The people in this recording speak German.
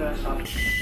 Bürgerschaft.